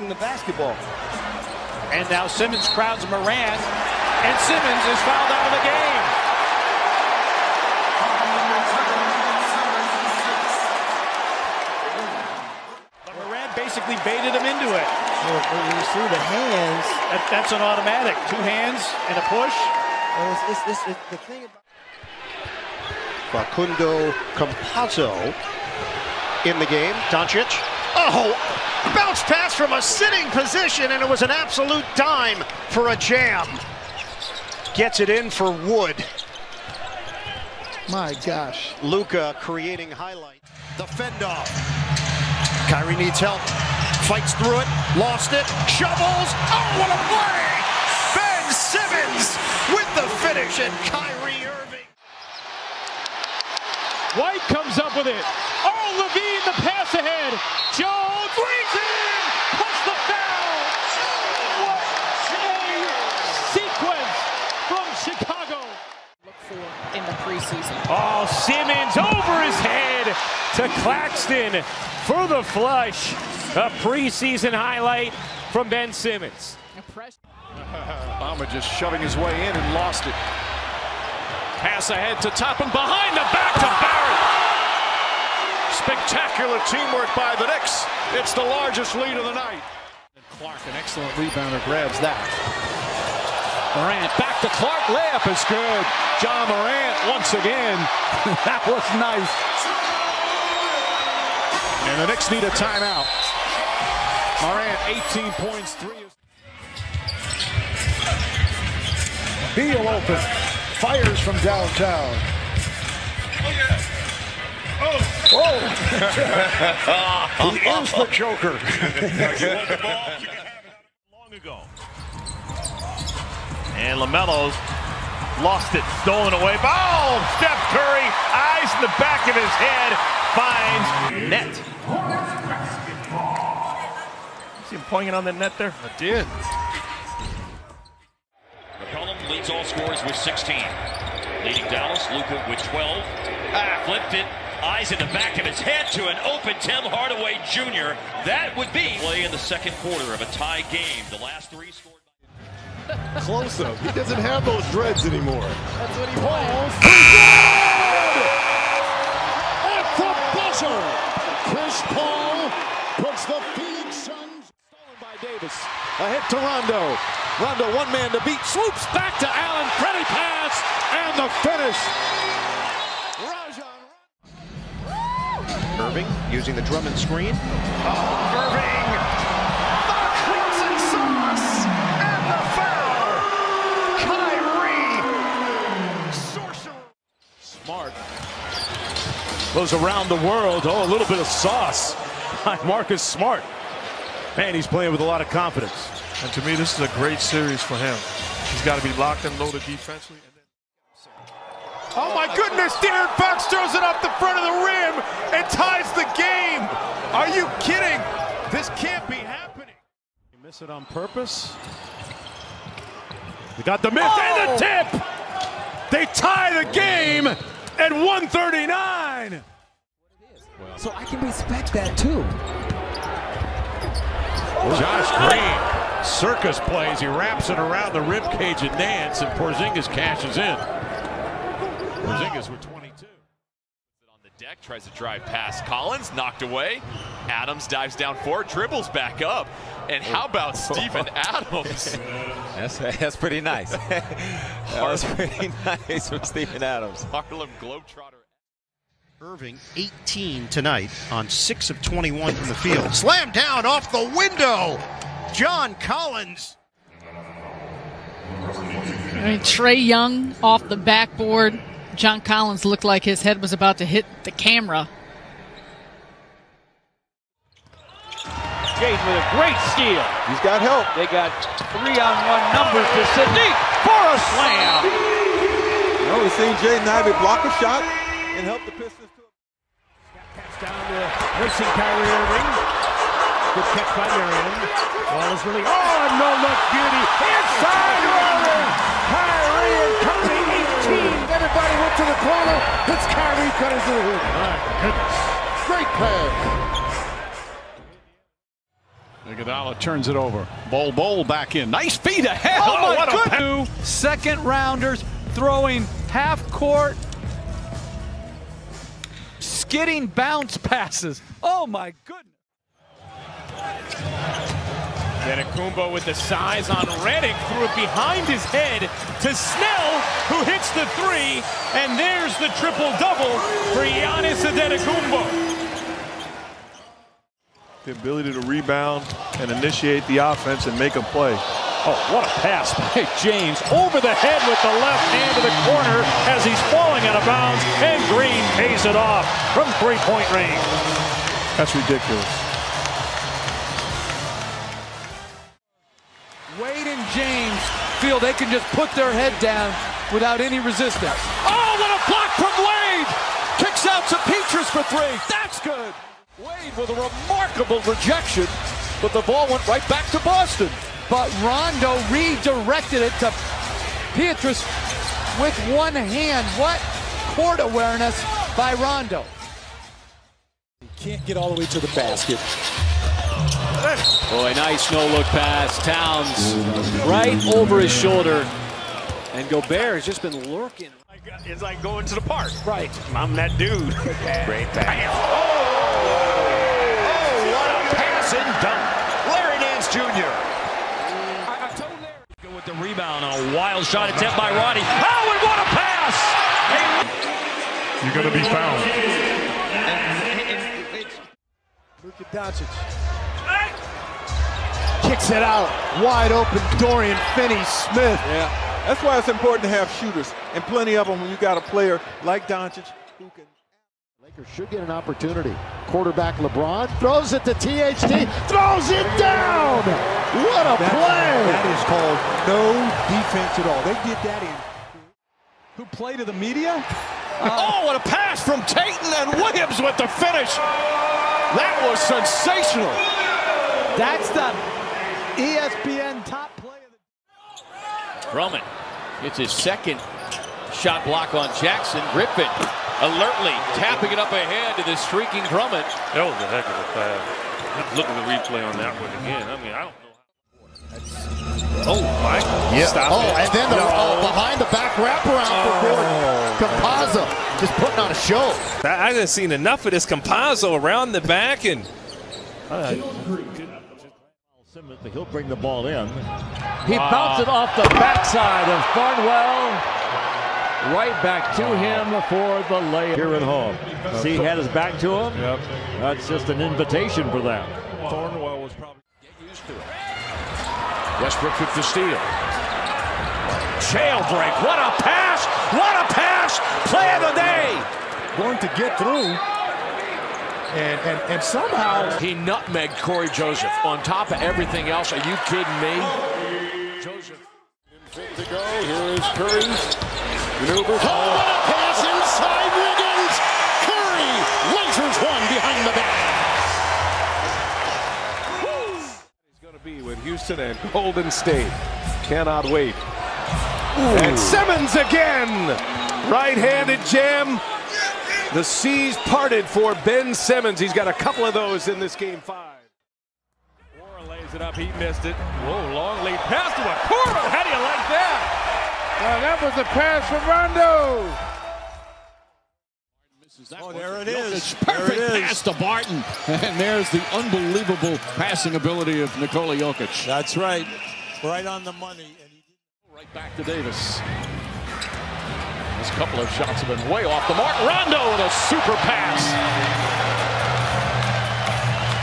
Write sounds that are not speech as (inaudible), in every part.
shooting the basketball. And now Simmons crowds Morant, and Simmons is fouled out of the game. But Morant basically baited him into it. Well, when you see the hands, That, that's an automatic. Two hands and a push. well, it's, it's, it's, it's the thing about Facundo Campazzo in the game. Doncic. Oh, bounce pass from a sitting position, and it was an absolute dime for a jam. Gets it in for Wood. My gosh. Luka creating highlight. The fend off. Kyrie needs help. Fights through it. Lost it. Shovels. Oh, what a play! Ben Simmons with the finish, and Kyrie Irving. White comes up with it. Oh, LaVine, the pass ahead. Jones brings it in. Plus the foul. What a sequence from Chicago. look for in the preseason. Oh, Simmons over his head to Claxton for the flush. A preseason highlight from Ben Simmons. (laughs) Impressed. Bama just shoving his way in and lost it. Pass ahead to Toppin behind the back to Barrett. Spectacular teamwork by the Knicks. It's the largest lead of the night. And Clark, an excellent rebounder, grabs that. Morant back to Clark. Layup is good. John Morant once again. (laughs) that was nice. And the Knicks need a timeout. Morant, 18 points, three. Beal open. Fires from downtown. Oh! he is the Joker. long ago. And LaMelo's lost it, stolen away. Boom! Steph Curry, eyes in the back of his head, finds net. See him pointing on the net there? I did. McCollum leads all scorers with 16. Leading Dallas, Luka with 12. Ah, flipped it. Eyes in the back of his head to an open Tim Hardaway Jr. That would be play in the second quarter of a tie game. The last three scored. Close up. He doesn't have those dreads anymore. That's what he wants. At the buzzer, Paul puts the Phoenix Suns. Stolen by Davis. A hit to Rondo. Rondo, one man to beat. Swoops back to Allen. Pretty pass. And the finish. Rajon. Irving using the Drummond screen. Oh, Goes around the world. Oh, a little bit of sauce by (laughs) Marcus Smart. Man, he's playing with a lot of confidence. And to me, this is a great series for him. He's got to be locked and loaded defensively. Oh my goodness, De'Aaron Fox throws it off the front of the rim and ties the game. Are you kidding? This can't be happening. You miss it on purpose. They got the miss and the oh! tip. They tie the game at 139. So I can respect that too. Josh Green, circus plays. He wraps it around the rib cage at Nance, and Porzingis cashes in. Porzingis with 22. On the deck, tries to drive past Collins, knocked away. Adams dives down four, dribbles back up. And how about (laughs) Steven Adams? That's, that's pretty nice. (laughs) that was pretty (laughs) nice from Steven Adams. Harlem Globetrotter. Irving, 18 tonight on 6 of 21 from the field. Slam down off the window! John Collins. I mean, Trae Young off the backboard. John Collins looked like his head was about to hit the camera. Jaden with a great steal. He's got help. They got three on one numbers to Saddiq for a slam. Well, we've seen Jaden Ivey block a shot and help the Pistons to Down to racing Kyrie Irving. Good catch by Marion. Ball is really oh no look beauty inside Irving. Kyrie and Curry 18. Everybody went to the corner. It's Kyrie cut into the hoop. My goodness. Great pass. They Iguodala turns it over. Bowl, bowl back in. Nice feed ahead. Oh, my oh, what a goodness. pa- Second rounders throwing half court, skidding bounce passes. Oh my goodness. Kumbo with the size on Redick, threw it behind his head to Snell, who hits the three, and there's the triple-double for Giannis Antetokounmpo. The ability to rebound and initiate the offense and make a play. Oh, what a pass by (laughs) James over the head with the left hand to the corner as he's falling out of bounds, and Green pays it off from three-point range. That's ridiculous. Wade and James feel they can just put their head down without any resistance. Oh, what a block from Wade! Kicks out to Pietrus for three. That's good. Wade with a remarkable rejection, but the ball went right back to Boston. But Rondo redirected it to Pietrus with one hand. What court awareness by Rondo. Can't get all the way to the basket. Boy, nice no-look pass. Towns right over his shoulder. And Gobert has just been lurking. It's like going to the park. Right. I'm that dude. Great pass. Oh, what a pass and dunk. Larry Nance Jr. Go the rebound on a wild shot attempt by Roddy. Oh, and what a pass! You're going to be fouled. Luka Doncic. Kicks it out. Wide open Dorian Finney-Smith. Yeah, that's why it's important to have shooters and plenty of them when you got a player like Doncic who can. Lakers should get an opportunity. Quarterback LeBron throws it to THT, throws it down. What a play! That is called no defense at all. They did that in. Who played to the media? (laughs) oh, what a pass from Tatum and Williams with the finish. That was sensational. That's the ESPN top play of the Drummond gets his second shot block on Jackson. Griffin alertly tapping it up ahead to the streaking Drummond. That was a heck of a pass. Look at the replay on that one again. I mean, I don't know. Oh, my. Yeah. Stop oh, it. and then the No. oh, behind the back wraparound for Gordon. Campazzo just putting on a show. I, I didn't seen enough of this Campazzo around the back and. Uh, he'll bring the ball in. He bounced it off the backside of Thornwell. Right back to him for the layup. Here at home. See, he had his back to him. Yep. That's just an invitation for them. Thornwell was probably. Westbrook with the steal. Jailbreak. What a pass. What a pass. Play of the day. Going to get through. And, and, and somehow He nutmegged Cory Joseph on top of everything else. Are you kidding me? Joseph. Fit to go. Here is Curry. Maneuvers. Oh, what a pass inside Wiggins. Curry lasers one behind the back. He's going to be with Houston and Golden State. Cannot wait. And Simmons again. Right-handed jam. The seas parted for Ben Simmons. He's got a couple of those in this game five. Warren lays it up. He missed it. Whoa, long lead pass to Okoro. How do you like that? that was a pass from Rondo. Oh, there it is. Perfect pass to Barton. (laughs) And there's the unbelievable passing ability of Nikola Jokic. That's right. Right on the money. Right back to Davis. This couple of shots have been way off the mark. Rondo with a super pass.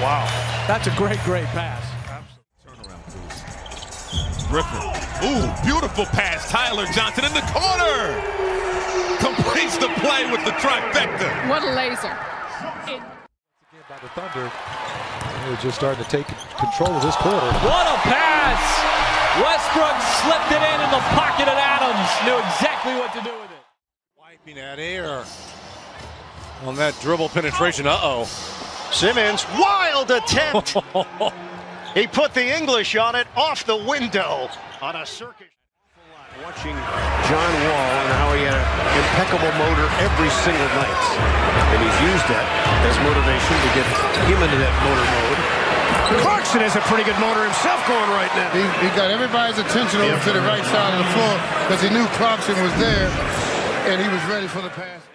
Wow. That's a great, great pass. Griffin. Ooh, beautiful pass. Tyler Johnson in the corner. Completes the play with the trifecta. What a laser. It- By the Thunder. They're just starting to take control of this quarter. What a pass! Westbrook slipped it in in the pocket and Adams knew exactly what to do with it. Wiping that air. On that dribble penetration. Uh-oh. Simmons, wild attempt. (laughs) he put the English on it off the window on a circus. Watching John Wall and how he had an impeccable motor every single night. And he's used that as motivation to get him into that motor mode. Clarkson has a pretty good motor himself going right now. He, he got everybody's attention over to the right side of the floor because he knew Clarkson was there and he was ready for the pass.